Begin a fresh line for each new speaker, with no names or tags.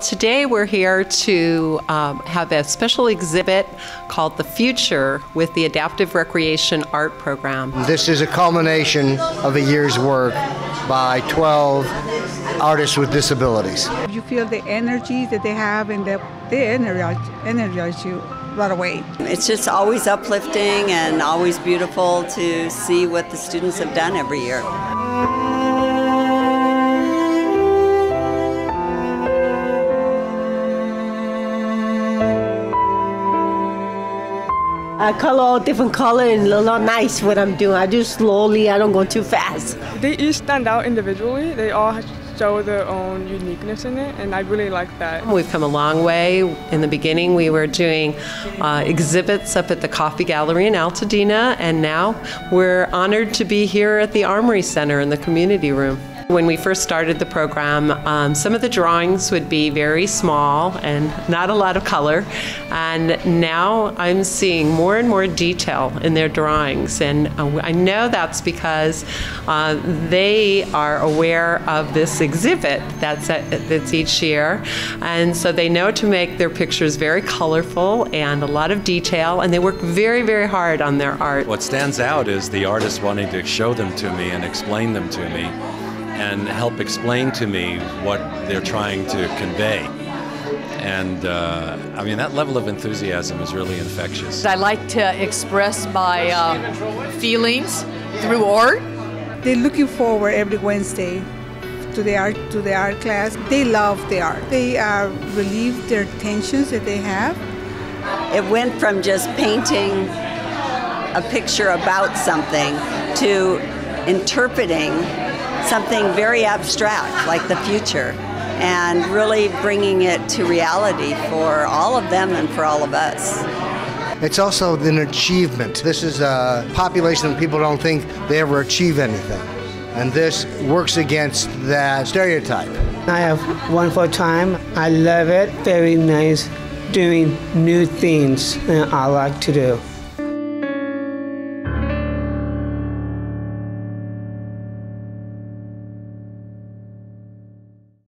Today we're here to um, have a special exhibit called The Future with the Adaptive Recreation Art Program.
This is a culmination of a year's work by 12 artists with disabilities.
You feel the energy that they have and the, they energize, energize you right away.
It's just always uplifting and always beautiful to see what the students have done every year.
I color all different color and a lot nice what I'm doing. I do slowly, I don't go too fast.
They each stand out individually. They all show their own uniqueness in it, and I really like that.
We've come a long way. In the beginning, we were doing uh, exhibits up at the Coffee Gallery in Altadena, and now we're honored to be here at the Armory Center in the community room. When we first started the program, um, some of the drawings would be very small and not a lot of color. And now I'm seeing more and more detail in their drawings. And uh, I know that's because uh, they are aware of this exhibit that's, at, that's each year. And so they know to make their pictures very colorful and a lot of detail. And they work very, very hard on their art.
What stands out is the artist wanting to show them to me and explain them to me and help explain to me what they're trying to convey. And uh, I mean, that level of enthusiasm is really infectious.
I like to express my uh, feelings through art.
They're looking forward every Wednesday to the art to the art class. They love the art. They uh, relieve their tensions that they have.
It went from just painting a picture about something to interpreting something very abstract like the future and really bringing it to reality for all of them and for all of us.
It's also an achievement. This is a population of people don't think they ever achieve anything. And this works against that stereotype.
I have wonderful time. I love it. Very nice doing new things that I like to do.